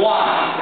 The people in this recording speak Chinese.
哇！